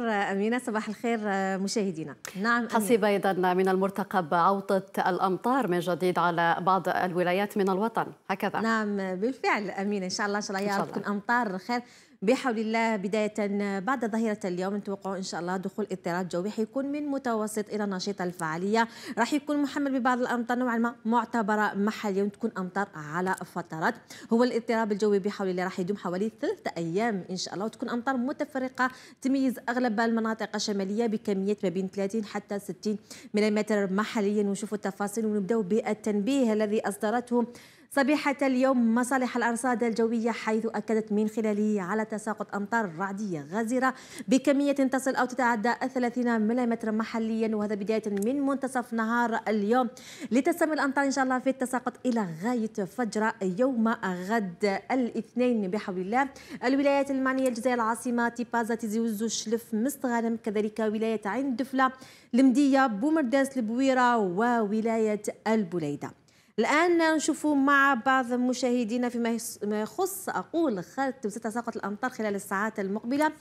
أمينة صباح الخير مشاهدينا. نعم حسب أيضا من المرتقب عوضة الأمطار من جديد على بعض الولايات من الوطن. هكذا. نعم بالفعل أمينة إن شاء الله إن شاء الله تكون أمطار خير. بحول الله بداية بعد ظهيرة اليوم نتوقع إن شاء الله دخول اضطراب جوي حيكون من متوسط إلى نشيط الفعالية. راح يكون محمل ببعض الأمطار نوعا ما معتبرة محليا تكون أمطار على فترات. هو الاضطراب الجوي بحول الله راح يدوم حوالي ثلاثة أيام إن شاء الله وتكون أمطار متفرقة تميز أغلب المناطق الشمالية بكمية ما بين 30 حتى 60 ملم محليا. ونشوف التفاصيل ونبدأ بالتنبيه الذي أصدرته صبيحة اليوم مصالح الأرصاد الجوية حيث أكدت من خلاله على تساقط أمطار رعدية غزيرة بكمية تصل أو تتعدى 30 ملم محليا وهذا بداية من منتصف نهار اليوم. لتستمر الأمطار إن شاء الله في التساقط إلى غاية فجر يوم غد الاثنين بحول الله. الولايات المعنية الجزائر العاصمة تيبازا تيزي وزو شلف مستغانم كذلك ولاية عين دفلة المدية بومرداس البويرة وولاية البليدة. الآن نشوف مع بعض مشاهدينا فيما يخص أقول خلط ستساقط الأمطار خلال الساعات المقبلة.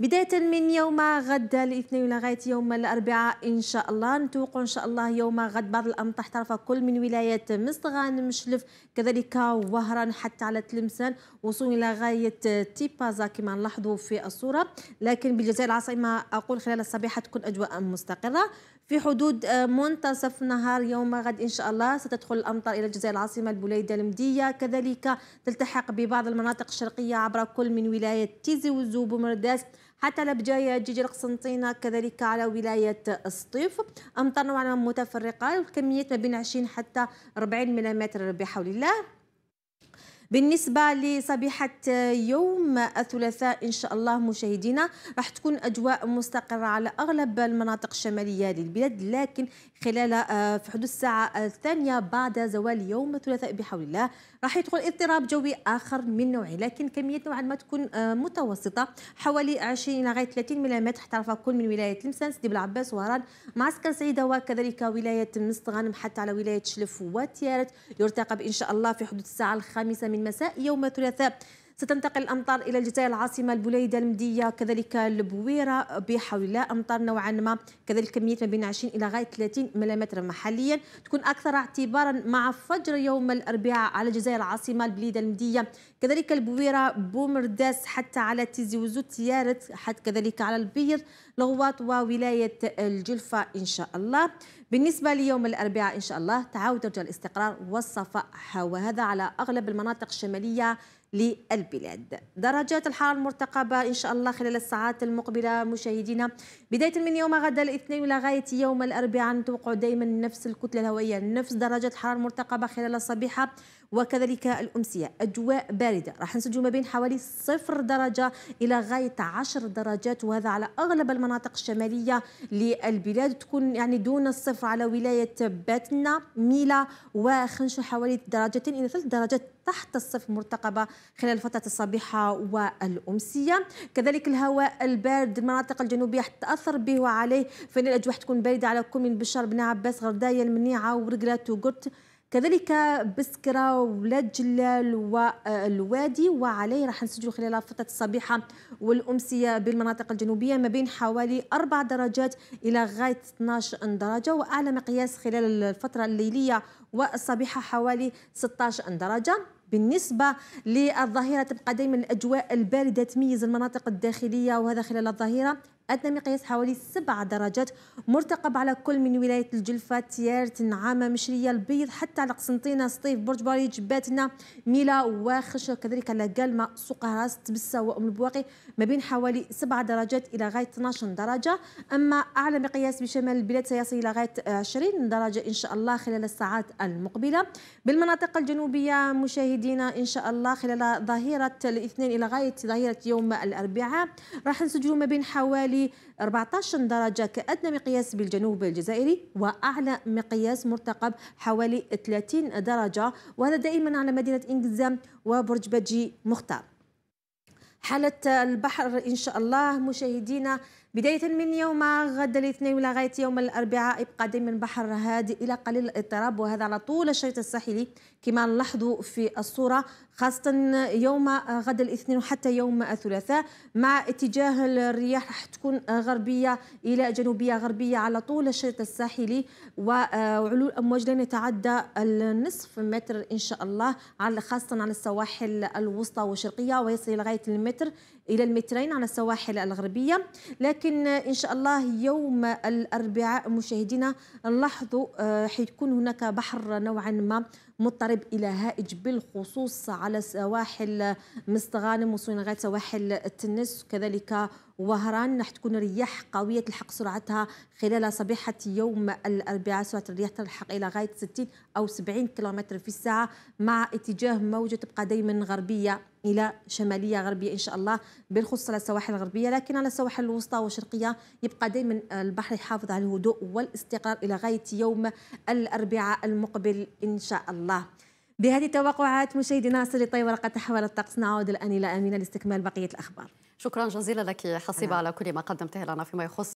بداية من يوم غد الاثنين لغاية يوم الأربعاء إن شاء الله. نتوقع إن شاء الله يوم غد بعض الأمطار احترف كل من ولاية مستغان مشلف. كذلك وهران حتى على تلمسان. وصول إلى غاية تيبازا كما نلاحظوا في الصورة. لكن بالجزائر العاصمة أقول خلال الصباح تكون أجواء مستقرة. في حدود منتصف نهار يوم غد إن شاء الله ستدخل الأمطار إلى الجزائر العاصمة البليدة المدية. كذلك تلتحق ببعض المناطق الشرقية عبر كل من ولاية تيزي وزوب ومرداس حتى لبجاية جيجي القسنطينة كذلك على ولاية سطيف. أمطار نوعا متفرقة كمية ما بين 20 حتى 40 ملم بحول الله. بالنسبة لصبيحة يوم الثلاثاء إن شاء الله مشاهدينا راح تكون أجواء مستقرة على أغلب المناطق الشمالية للبلاد لكن خلال آه، في حدود الساعة الثانية بعد زوال يوم الثلاثاء بحول الله. راح يدخل اضطراب جوي آخر من نوعه لكن كمية نوعا ما تكون آه، متوسطة. حوالي 20 إلى غاية 30 ملم احترف كل من ولاية تلمسان سيدي بلعباس وهران. معسكر سعيدة وكذلك ولاية مستغانم حتى على ولاية شلف وتيارت يرتقب إن شاء الله في حدود الساعة الخامسة من مساء يوم الثلاثاء. ستنتقل الأمطار إلى الجزائر العاصمة البليدة المدية كذلك البويرة بحول الله أمطار نوعا ما كذلك كمية ما بين 20 إلى غاية 30 ملم محليا. تكون أكثر اعتبارا مع فجر يوم الأربعاء على الجزائر العاصمة البليدة المدية. كذلك البويرة بومرداس حتى على تيزي وزوت تيارت حتى كذلك على البير لغواط وولاية الجلفة إن شاء الله. بالنسبة ليوم الأربعاء إن شاء الله تعود ترجع الاستقرار والصفاء. وهذا على أغلب المناطق الشمالية للبلاد. درجات الحرارة المرتقبة إن شاء الله خلال الساعات المقبلة مشاهدينا. بداية من يوم غدا الاثنين لغاية يوم الأربعاء نتوقع دائما نفس الكتلة الهوائية نفس درجات الحرارة المرتقبة خلال الصبيحة. وكذلك الأمسية. أجواء باردة. راح نسجل ما بين حوالي صفر درجة إلى غاية عشر درجات وهذا على أغلب المناطق الشمالية للبلاد. تكون يعني دون الصفر على ولاية باتنا ميلا وخنشو حوالي درجتين إلى ثلاث درجات تحت الصفر مرتقبة خلال فترة الصبيحة والأمسية. كذلك الهواء البارد المناطق الجنوبية تأثر به وعليه. فإن الأجواء تكون باردة على كل من بشار بن عباس غرداية المنيعة ورقلات وقرت. كذلك بسكرة ولاد جلال والوادي وعليه راح نسجل خلال فترة الصبيحة والأمسية بالمناطق الجنوبية ما بين حوالي 4 درجات إلى غاية 12 درجة. وأعلى مقياس خلال الفترة الليلية والصبيحة حوالي 16 درجة. بالنسبة للظهيرة تبقى دائما الأجواء الباردة تميز المناطق الداخلية وهذا خلال الظهيرة أدنى مقياس حوالي سبع درجات مرتقب على كل من ولاية الجلفة تيارت نعامة مشرية البيض حتى على قسنطينة سطيف برج باريج باتنا ميلا وخش كذلك على قلمة سوق راس تبسة وأم البواقي. ما بين حوالي سبع درجات إلى غاية 12 درجة. أما أعلى مقياس بشمال البلاد سيصل إلى غاية 20 درجة إن شاء الله خلال الساعات المقبلة. بالمناطق الجنوبية مشاهدينا إن شاء الله خلال ظهيرة الاثنين إلى غاية ظهيرة يوم الأربعاء. راح نسجل ما بين حوالي 14 درجة كأدنى مقياس بالجنوب الجزائري وأعلى مقياس مرتقب حوالي 30 درجة وهذا دائما على مدينة إنجزام وبرج بجي مختار. حالة البحر إن شاء الله مشاهدينا بداية من يوم غد الاثنين لغاية يوم الأربعاء يبقى دائما بحر هادئ إلى قليل الاضطراب وهذا على طول الشريط الساحلي كما نلاحظوا في الصورة خاصة يوم غد الاثنين وحتى يوم الثلاثاء مع اتجاه الرياح راح تكون غربية إلى جنوبية غربية على طول الشريط الساحلي وعلو الأمواج لن يتعدى النصف متر إن شاء الله على خاصة على السواحل الوسطى والشرقية ويصل لغاية المتر إلى المترين على السواحل الغربية. لكن إن شاء الله يوم الأربعاء مشاهدينا نلاحظوا آه، حيكون هناك بحر نوعا ما. مضطرب إلى هائج بالخصوص على سواحل مستغانم لغاية سواحل التنس. كذلك وهران راح تكون رياح قوية تلحق سرعتها خلال صبيحة يوم الأربعاء. سرعة الرياح تلحق إلى غاية 60 أو 70 كم في الساعة مع اتجاه موجة تبقى دائما غربية إلى شمالية غربية إن شاء الله بالخصوص على السواحل الغربية. لكن على السواحل الوسطى والشرقية يبقى دائما البحر يحافظ على الهدوء والإستقرار إلى غاية يوم الأربعاء المقبل إن شاء الله. بهذه التوقعات مشاهدينا سلطي ورقة تحول الطقس. نعود الآن إلى أمينة لاستكمال بقية الأخبار. شكرا جزيلا لك حصيبة على كل ما قدمته لنا فيما يخص